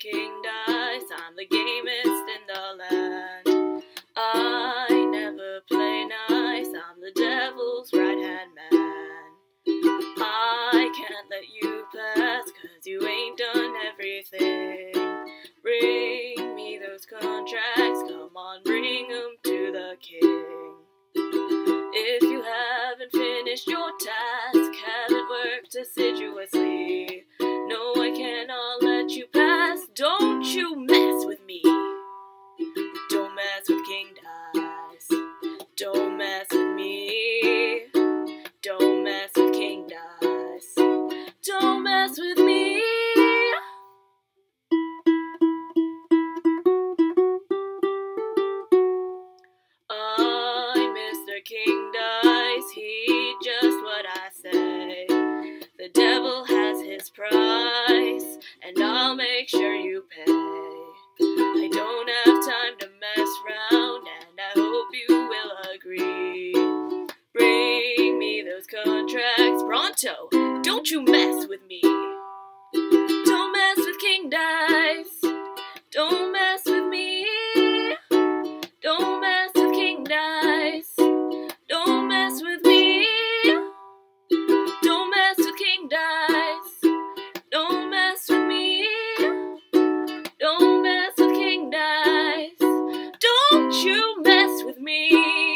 King Dice, I'm the gamest in the land. I never play nice, I'm the devil's right hand man. I can't let you pass, cause you ain't done everything. Bring me those contracts, come on, bring them to the king. If you haven't finished your task, haven't worked a his price, and I'll make sure you pay. I don't have time to mess around, and I hope you will agree. Bring me those contracts pronto, don't you mess with me. Don't mess with King Dice, Don't you mess with me.